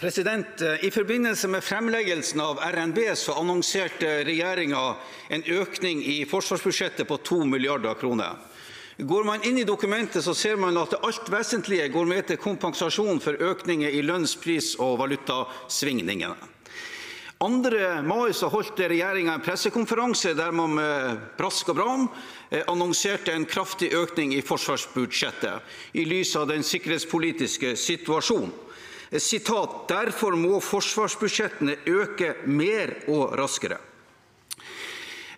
President, I forbindelse med fremleggelsen av RNB så annonserte regjeringa en økning i forsvarsbudsjettet på 2 milliarder kroner. Går man inn i dokumentet, så ser man at det alt vesentlige går med til kompensasjon for økninger i lønns-, pris- og valutasvingningene. 2. mai så holdt regjeringa en pressekonferanse der man med brask og bram eh, annonserte en kraftig økning i forsvarsbudsjettet i lys av den sikkerhetspolitiske situasjonen. Sitat, Derfor må forsvarsbudsjettene øke mer og raskere.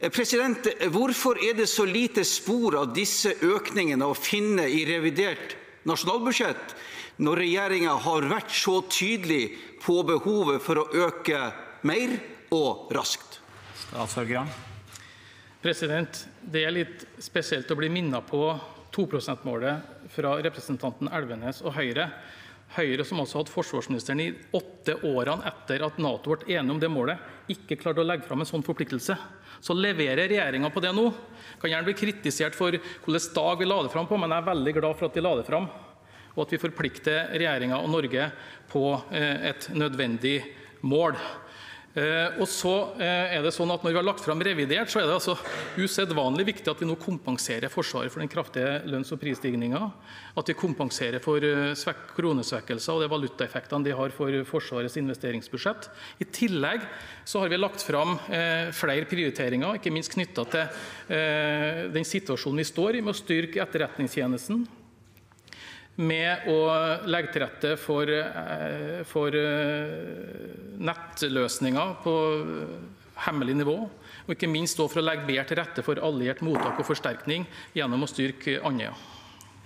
Eh, president, Hvorfor er det så lite spor av disse økningene å finne i revidert nasjonalbudsjett, når regjeringen har vært så tydelig på behovet for å øke mer og raskt? President, Det er litt spesielt å bli minnet på 2 %-målet fra representanten Elvenes og Høyre. Høyre, som altså hadde forsvarsministeren i åtte årene etter at Nato ble enige om det målet, ikke klarte å legge fram en sånn forpliktelse. Så leverer regjeringen på det nå. Kan gjerne bli kritisert for hvilken dag vi la det fram på, men jeg er veldig glad for at vi la det fram, og at vi forplikter regjeringen og Norge på eh, et nødvendig mål. Eh, og så eh, er det sånn at Når vi har lagt fram revidert, så er det altså usedvanlig viktig at vi nå kompenserer Forsvaret for den kraftige lønns- og prisstigninga. At vi kompenserer for eh, kronesvekkelser og de valutaeffektene de har for Forsvarets investeringsbudsjett. I tillegg så har vi lagt fram flere prioriteringer, ikke minst knytta til den situasjonen vi står i, med å styrke etterretningstjenesten med å legge til rette for, eh, for eh, nettløsninger på hemmelig nivå, og ikke minst for å legge bedre til rette for alliert mottak og forsterkning gjennom å styrke Andøya.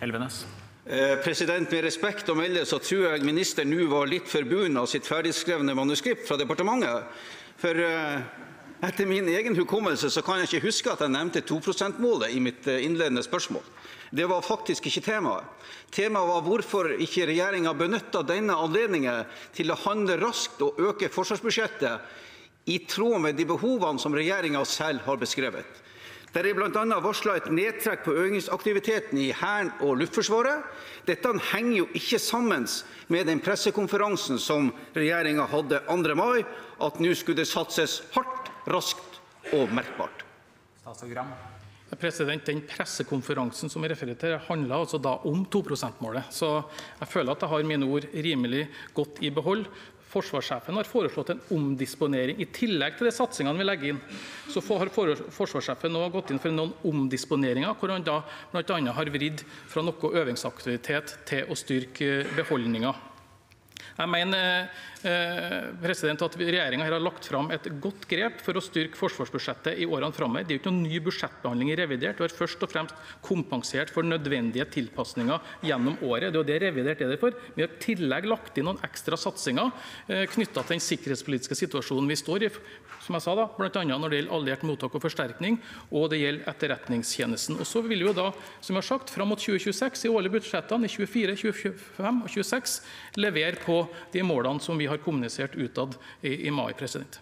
Elvenes. Eh, president, Med respekt å melde så tror jeg ministeren nå var litt forbundet av sitt ferdigskrevne manuskript fra departementet. For etter min egen hukommelse så kan jeg ikke huske at jeg nevnte 2 %-målet i mitt innledende spørsmål. Det var faktisk ikke temaet. Temaet var hvorfor ikke regjeringa benytta denne anledningen til å handle raskt og øke forsvarsbudsjettet i tråd med de behovene som regjeringa selv har beskrevet. Det er bl.a. varsla et nedtrekk på øvingsaktiviteten i Hæren og Luftforsvaret. Dette henger jo ikke sammen med den pressekonferansen som regjeringa hadde 2. mai, at nå skulle det satses hardt, raskt og merkbart. President, Den pressekonferansen som jeg refererer til, handla altså da om 2 %-målet. Så jeg føler at jeg har mine ord rimelig godt i behold. Forsvarssjefen har foreslått en omdisponering. I tillegg til de satsingene vi legger inn, så har forsvarssjefen nå gått inn for noen omdisponeringer, hvor han da bl.a. har vridd fra noe øvingsaktivitet til å styrke beholdninga. Jeg mener eh, at regjeringen her har lagt fram et godt grep for å styrke forsvarsbudsjettet i årene framover. Det er ikke noen ny budsjettbehandling i revidert. Vi har først og fremst kompensert for nødvendige tilpasninger gjennom året. Det er det revidert er det for. Vi har i tillegg lagt inn noen ekstra satsinger eh, knyttet til den sikkerhetspolitiske situasjonen vi står i, som jeg sa da, bl.a. når det gjelder alliert mottak og forsterkning, og det gjelder etterretningstjenesten. Og så vil vi jo da, som jeg har sagt, fram mot 2026 i årlige budsjettene i 24, 25 og 26 levere på de målene som vi har kommunisert utad i, i mai. President.